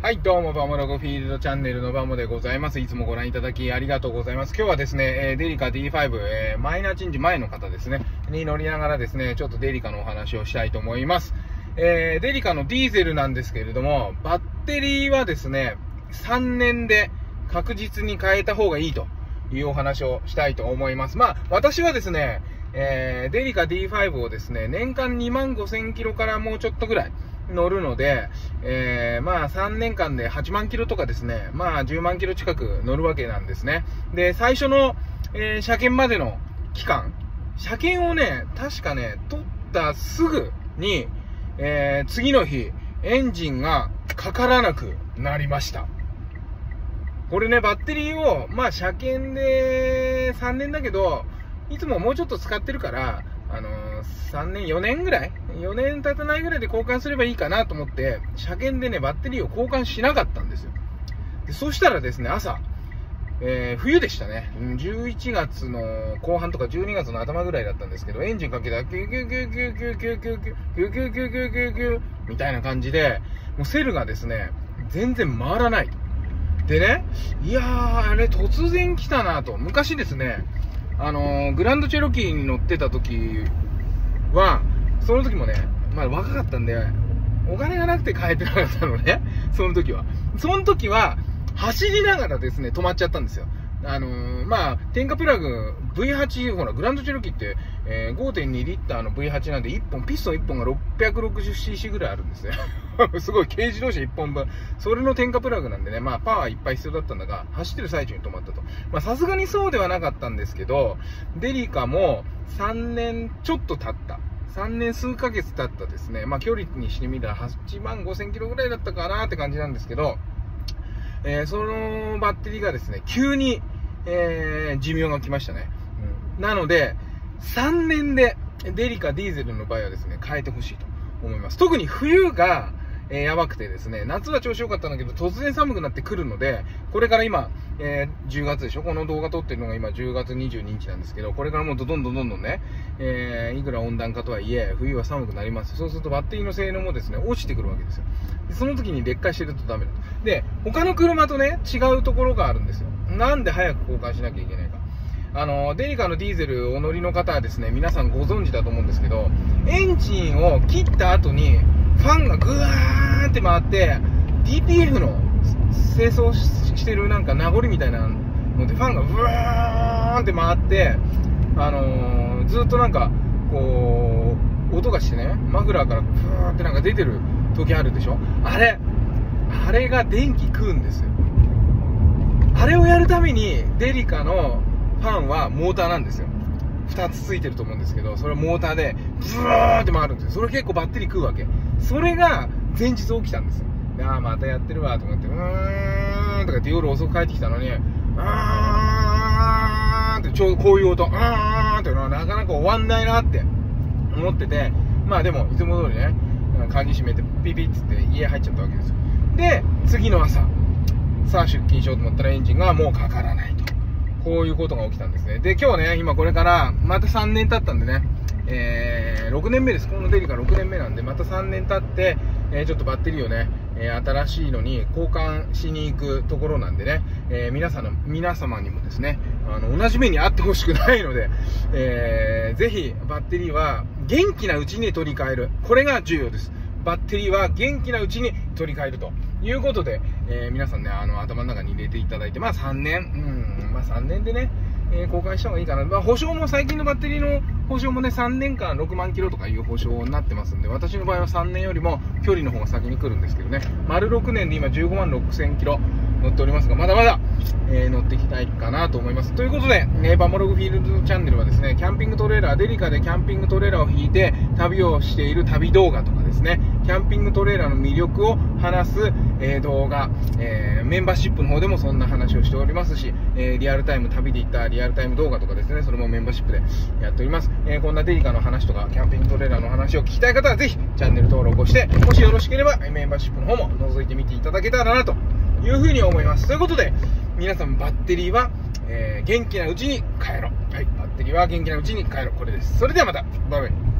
はい、どうも、バモロゴフィールドチャンネルのバモでございます。いつもご覧いただきありがとうございます。今日はですね、えデリカ D5、えー、マイナーチェンジ前の方ですね、に乗りながらですね、ちょっとデリカのお話をしたいと思います。えー、デリカのディーゼルなんですけれども、バッテリーはですね、3年で確実に変えた方がいいというお話をしたいと思います。まあ、私はですね、えー、デリカ D5 をですね、年間2万5千キロからもうちょっとぐらい、乗るので、えー、まあ3年間で8万キロとかですね、まあ10万キロ近く乗るわけなんですね。で、最初の、えー、車検までの期間、車検をね、確かね、取ったすぐに、えー、次の日、エンジンがかからなくなりました。これね、バッテリーを、まあ車検で3年だけど、いつももうちょっと使ってるから、あのー、3年、4年ぐらい ?4 年経たないぐらいで交換すればいいかなと思って、車検でね、バッテリーを交換しなかったんですよ。でそしたらですね、朝、えー、冬でしたね。11月の後半とか12月の頭ぐらいだったんですけど、エンジンかけたら、キュキュキュキュキュキュキュキュキュキュキュキュキュキュみたいな感じで、もうセルがですね、全然回らない。でね、いやー、あれ突然来たなと。昔ですね、あのー、グランドチェロキーに乗ってた時は、その時もね、まあ若かったんで、お金がなくて買えてなかったのね、その時は。その時は、走りながらですね、止まっちゃったんですよ。あのー、まあ、添加プラグ V8、ほら、グランドチェロキーって、えー、5.2リッターの V8 なんで、1本、ピストン1本が 660cc ぐらいあるんですね。すごい、軽自動車1本分。それの添加プラグなんでね、まあ、パワーいっぱい必要だったんだが、走ってる最中に止まったと。まあ、さすがにそうではなかったんですけど、デリカも3年ちょっと経った。3年数ヶ月経ったですね、まあ、距離にしてみたら8万5千キロぐらいだったかなって感じなんですけど、えー、そのバッテリーがですね、急に、えー、寿命が来ましたね。うん、なので、3年でデリカディーゼルの場合はですね、変えてほしいと思います。特に冬が、えー、やばくてですね、夏は調子良かったんだけど、突然寒くなってくるので、これから今、えー、10月でしょ？この動画撮ってるのが今10月22日なんですけど、これからもうどんどんどんどんね、えー、いくら温暖化とはいえ、冬は寒くなります。そうするとバッテリーの性能もですね、落ちてくるわけですよ。でその時に劣化してるとダメだと。で、他の車とね、違うところがあるんですよ。なんで早く交換しなきゃいけないか。あの、デリカのディーゼルお乗りの方はですね、皆さんご存知だと思うんですけど、エンジンを切った後に、ファンがぐわーって回って、DPF の清掃してるなんか名残みたいなので、ファンがブワーンって回って、あのー、ずっとなんか、こう、音がしてね、マフラーからブーってなんか出てる時あるでしょあれ、あれが電気食うんですよ。あれをやるために、デリカのファンはモーターなんですよ。2つついてると思うんですけど、それはモーターで、ブワーって回るんですよ。それ結構バッテリー食うわけ。それが前日起きたんですよ。ああ、またやってるわ、と思って、うーんとかって夜遅く帰ってきたのに、あーってちょうどこういう音、あーんっていうのはなかなか終わんないなって思ってて、まあでも、いつも通りね、鍵閉めてピピッつって家入っちゃったわけですよ。で、次の朝、さあ出勤しようと思ったらエンジンがもうかからないと。こういうことが起きたんですね。で、今日ね、今これから、また3年経ったんでね、えー、6年目です。このデリカ6年目なんで、また3年経って、えー、ちょっとバッテリーをね、えー、新しいのに交換しに行くところなんでね、え、皆さんの、皆様にもですね、あの、同じ目にあってほしくないので、えー、ぜひ、バッテリーは元気なうちに取り替える。これが重要です。バッテリーは元気なうちに取り替えるということで、えー、皆さんね、あの、頭の中に入れていただいて、まあ3年、うん、まあ3年でね、えー、公開した方がいいかな。まあ、保証も最近のバッテリーの保証もね、3年間6万キロとかいう保証になってますんで、私の場合は3年よりも距離の方が先に来るんですけどね、丸6年で今15万6千キロ乗っておりますが、まだまだ、えー、乗っていきたいかなと思います。ということで、えー、バモログフィールドチャンネルはですね、キャンピングトレーラー、デリカでキャンピングトレーラーを引いて旅をしている旅動画とかですね、キャンピングトレーラーの魅力を話す、えー、動画、えメンバーシップの方でもそんな話をしておりますし、えリアルタイム旅で行ったリアルタイム動画とかですね、それもメンバーシップでやっております。えこんなデリカの話とか、キャンピングトレーラーの話を聞きたい方はぜひ、チャンネル登録をして、もしよろしければ、メンバーシップの方も覗いてみていただけたらなというふうに思います。ということで、皆さんバッテリーは、えー、元気なうちに帰ろう。はい、バッテリーは元気なうちに帰ろう。これです。それではまた、バイバイ。